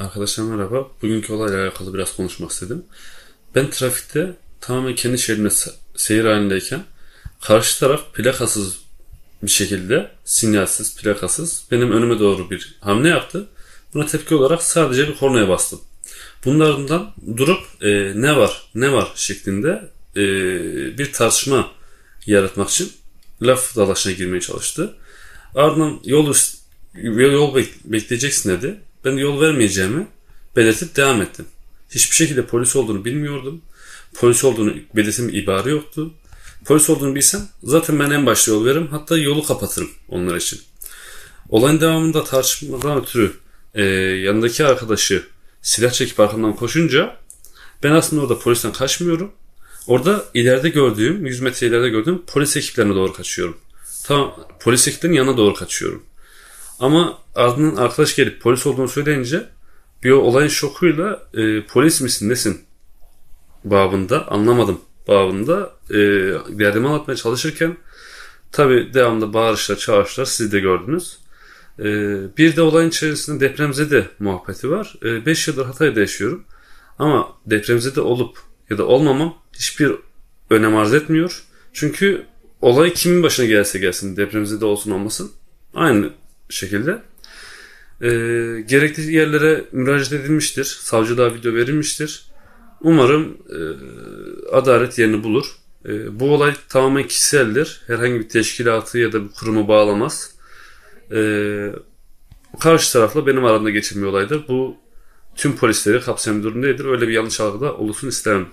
Arkadaşlar merhaba. Bugünkü olayla alakalı biraz konuşmak istedim. Ben trafikte tamamen kendi şeridimde se- seyir halindeyken karşı taraf plakasız bir şekilde sinyalsiz, plakasız benim önüme doğru bir hamle yaptı. Buna tepki olarak sadece bir kornaya bastım. Bunun ardından durup e, ne var ne var şeklinde e, bir tartışma yaratmak için laf dalaşına girmeye çalıştı. Ardından yol, üst- yol bek- bekleyeceksin dedi. Ben yol vermeyeceğimi belirtip devam ettim. Hiçbir şekilde polis olduğunu bilmiyordum. Polis olduğunu belirtim ibarı yoktu. Polis olduğunu bilsem zaten ben en başta yol veririm. Hatta yolu kapatırım onlar için. Olayın devamında tartışmadan ötürü e, yanındaki arkadaşı silah çekip arkamdan koşunca ben aslında orada polisten kaçmıyorum. Orada ileride gördüğüm, 100 metre ileride gördüğüm polis ekiplerine doğru kaçıyorum. Tam polis ekiplerinin yanına doğru kaçıyorum. Ama ardından arkadaş gelip polis olduğunu söyleyince bir olayın şokuyla e, polis misin nesin babında anlamadım babında e, derdimi anlatmaya çalışırken tabi devamlı bağırışlar çağrışlar siz de gördünüz. E, bir de olayın içerisinde depremzede muhabbeti var. 5 yıldır Hatay'da yaşıyorum. Ama depremzede olup ya da olmamam hiçbir önem arz etmiyor. Çünkü olay kimin başına gelse gelsin depremzede olsun olmasın aynı şekilde e, gerekli yerlere müracaat edilmiştir. Savcılığa video verilmiştir. Umarım e, adalet yerini bulur. E, bu olay tamamen kişiseldir. Herhangi bir teşkilatı ya da bir kurumu bağlamaz. E, karşı tarafla benim aramda geçen bir olaydır. Bu tüm polisleri kapsayan bir durum değildir. Öyle bir yanlış algıda olursun istemem.